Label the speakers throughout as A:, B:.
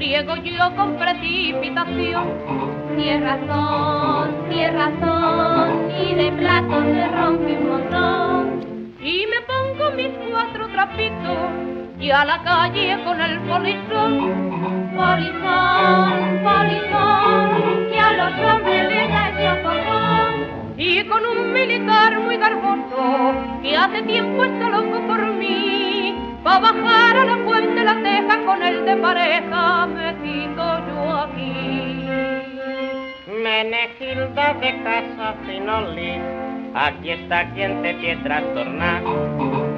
A: todo con precipitación. Tierra razón, tierra razón, y de plato se rompe un montón. Y me pongo mis cuatro trapitos y a la calle con el polizón. Polizón, polizón, que a los hombres les da Y con un militar muy garboso que hace tiempo está loco por mí. Va a bajar a la puente la teja con el
B: Menegilda de casa Finolín, aquí está quien te quiere trastornar.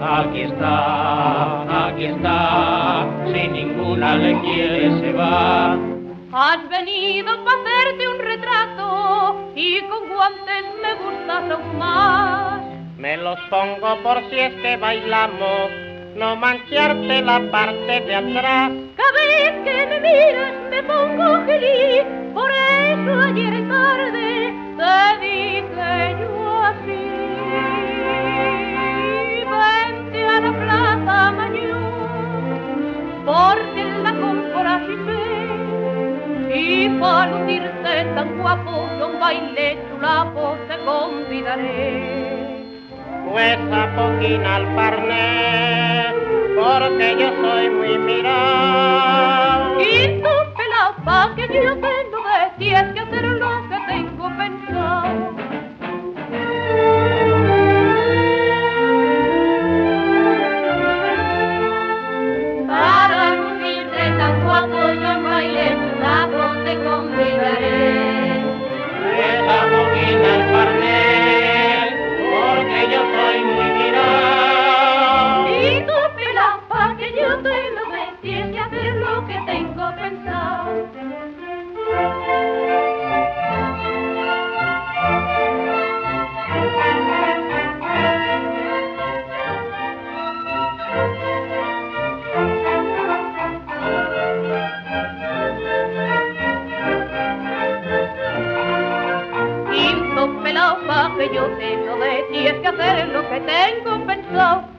B: Aquí está, aquí está, sin ninguna le quiere se va.
A: Han venido para hacerte un retrato y con guantes me gustas aún más.
B: Me los pongo por si es que bailamos no mancharte la parte de atrás.
A: Cada vez que me miras me pongo feliz, por eso ayer tarde te dije yo así. Vente a la plaza mañana, porque la compra y y para lucirte tan guapo, un baile chulapo te convidaré
B: pues a poquina al parné, porque yo soy muy mirado.
A: Y tú pelao pa' que yo tengo de ti, es pelado pa' que yo te lo de ti es que hacer lo que tengo pensado